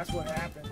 That's what happened.